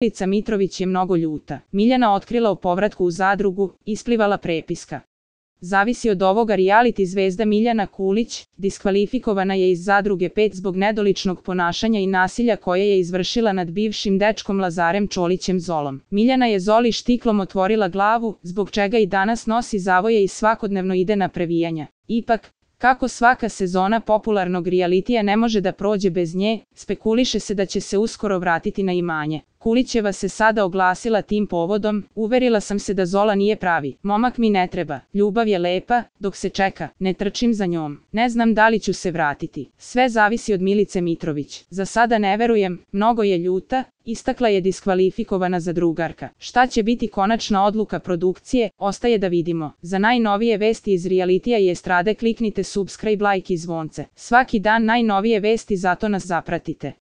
Milica Mitrović je mnogo ljuta. Miljana otkrila o povratku u zadrugu, isplivala prepiska. Zavisi od ovoga reality zvezda Miljana Kulić, diskvalifikovana je iz zadruge 5 zbog nedoličnog ponašanja i nasilja koje je izvršila nad bivšim dečkom Lazarem Čolićem Zolom. Miljana je Zoli štiklom otvorila glavu, zbog čega i danas nosi zavoje i svakodnevno ide na previjanja. Ipak, Kako svaka sezona popularnog realitija ne može da prođe bez nje, spekuliše se da će se uskoro vratiti na imanje. Kulićeva se sada oglasila tim povodom, uverila sam se da Zola nije pravi. Momak mi ne treba, ljubav je lepa, dok se čeka, ne trčim za njom. Ne znam da li ću se vratiti. Sve zavisi od Milice Mitrović. Za sada ne verujem, mnogo je ljuta, istakla je diskvalifikovana za drugarka. Šta će biti konačna odluka produkcije, ostaje da vidimo. Za najnovije vesti iz realitija i estrade kliknite subscribe, like i zvonce. Svaki dan najnovije vesti zato nas zapratite.